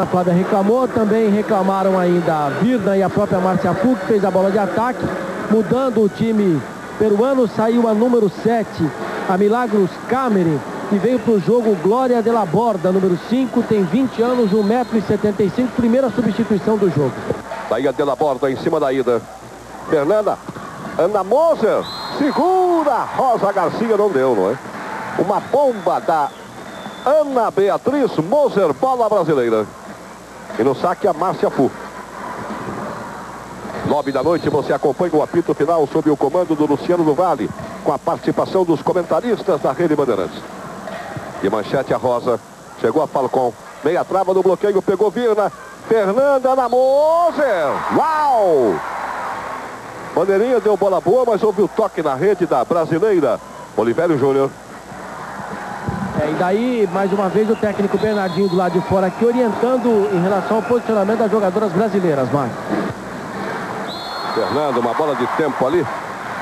Ana Flávia reclamou, também reclamaram ainda a Virna e a própria Márcia Fu, que fez a bola de ataque, mudando o time peruano, saiu a número 7, a Milagros Cameron, que veio para o jogo Glória de la Borda, número 5, tem 20 anos, 1,75m, primeira substituição do jogo. Daí a de la Borda em cima da ida. Fernanda, Ana Moser, segura, Rosa Garcia não deu, não é? Uma bomba da Ana Beatriz Moser, bola brasileira. E no saque a Márcia Fu. Nove da noite você acompanha o apito final sob o comando do Luciano do Vale, com a participação dos comentaristas da Rede Bandeirantes. De manchete a Rosa, chegou a Falcon, meia trava no bloqueio, pegou Virna, Fernanda na Moser, uau! Bandeirinha deu bola boa, mas houve o toque na rede da brasileira, Olivério Júnior. É, e daí, mais uma vez, o técnico Bernardinho do lado de fora aqui, orientando em relação ao posicionamento das jogadoras brasileiras, Marcos. Fernando, uma bola de tempo ali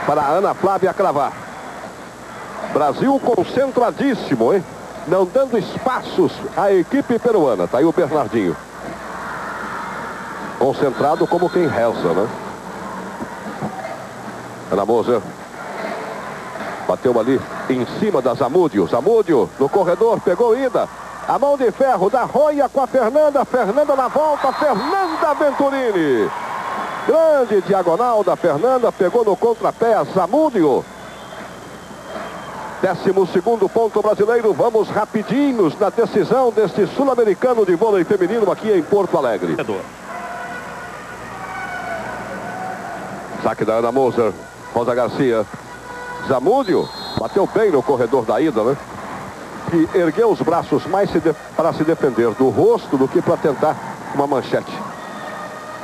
para a Ana Flávia cravar. Brasil concentradíssimo, hein? Não dando espaços à equipe peruana. Tá aí o Bernardinho. Concentrado como quem reza, né? Ana Moser. Bateu ali em cima da Zamúdio. Zamúdio no corredor, pegou ida. A mão de ferro da Roia com a Fernanda. Fernanda na volta. Fernanda Venturini. Grande diagonal da Fernanda. Pegou no contrapé a Zamúdio. Décimo segundo ponto brasileiro. Vamos rapidinhos na decisão deste sul-americano de vôlei feminino aqui em Porto Alegre. Saque da Ana Moser. Rosa Garcia. Zamúdio bateu bem no corredor da ida, né? E ergueu os braços mais se para se defender do rosto do que para tentar uma manchete.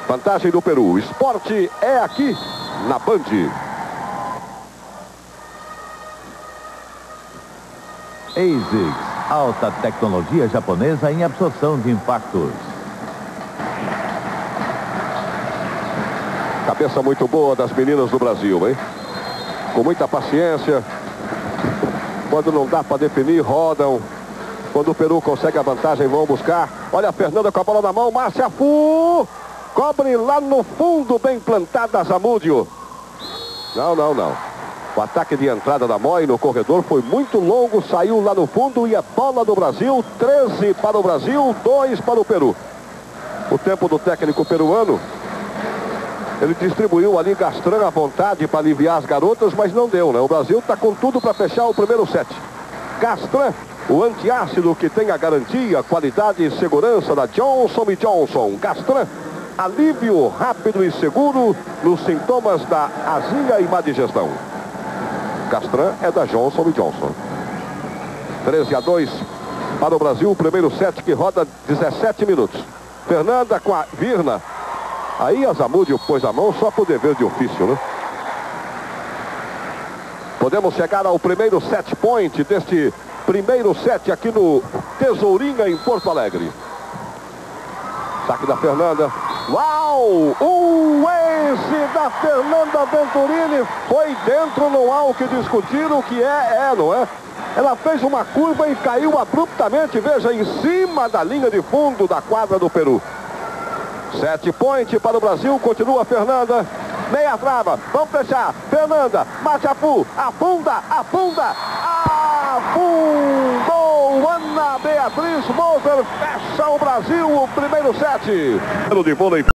Vantagem do Peru. Esporte é aqui na Band. ASICS, alta tecnologia japonesa em absorção de impactos. Cabeça muito boa das meninas do Brasil, hein? Com muita paciência. Quando não dá para definir, rodam. Quando o Peru consegue a vantagem, vão buscar. Olha a Fernanda com a bola na mão. Márcia Fu. Cobre lá no fundo, bem plantada Zamúdio. Não, não, não. O ataque de entrada da Moi no corredor foi muito longo, saiu lá no fundo e a bola do Brasil, 13 para o Brasil, 2 para o Peru. O tempo do técnico peruano, ele distribuiu ali Gastran à vontade para aliviar as garotas, mas não deu, né? O Brasil está com tudo para fechar o primeiro set. Gastran, o antiácido que tem a garantia, qualidade e segurança da Johnson Johnson. Gastran, alívio rápido e seguro nos sintomas da azia e má digestão. Castran é da Johnson Johnson. 13 a 2 para o Brasil, o primeiro set que roda 17 minutos. Fernanda com a Virna. Aí a Zamúdio pôs a mão só por dever de ofício, né? Podemos chegar ao primeiro set point deste primeiro set aqui no Tesourinha em Porto Alegre. Saque da Fernanda. Uau! O ace da Fernanda Venturini foi dentro, não há o que discutir, o que é, é, não é? Ela fez uma curva e caiu abruptamente, veja, em cima da linha de fundo da quadra do Peru. Sete point para o Brasil, continua a Fernanda. Meia trava, vamos fechar. Fernanda, Machapu, afunda, afunda, afundou Ana Beatriz Moser, fecha o Brasil, o primeiro set. De vôlei